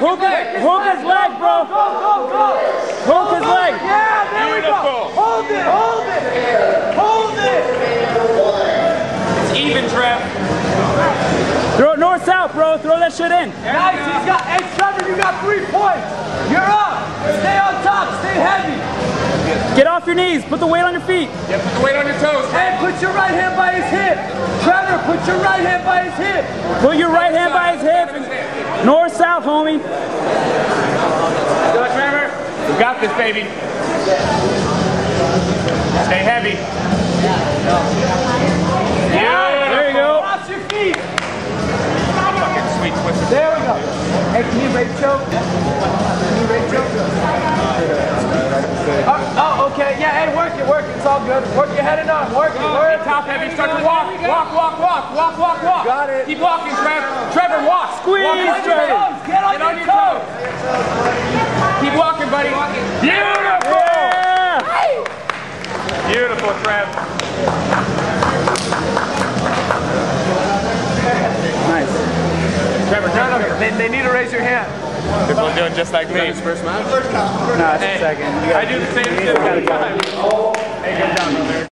Hook his, hook his leg, bro. Go, go, go. Hook his leg. Yeah, there we go. Hold it, hold it. Hold it. It's even, Trev. Throw it north south, bro. Throw that shit in. Nice, he's got, hey Trevor, you got three points. You're up. Stay on top, stay heavy. Get off your knees. Put the weight on your feet. Yeah, put the weight on your toes. Hey, put your right hand by his hip. Trevor, put your right hand by his hip. Put your right hand by his hip. North south, homie. Do it, Trevor. We got this, baby. Stay heavy. Yeah. There you go. Watch your feet. Fucking sweet twister. There we go. Hey, can you rate choke? Can you rate choke? Oh, oh, okay. Yeah, hey, work it, work it. It's all good. Work your head and arm. Work it, work it. Top heavy, start to walk. Walk, walk, walk, walk, walk, walk. Got it. Keep walking, Trev. Trevor, walk. Squeeze, Walk Get on your toes. Get on Get on your toes. Keep walking, buddy. Beautiful. Yeah. Beautiful, Trev. Nice. Trevor, turn over. They, they need to raise your hand. People are doing just like me. First match? No, it's a second. You I do the same shit every time. Hey, good job, brother.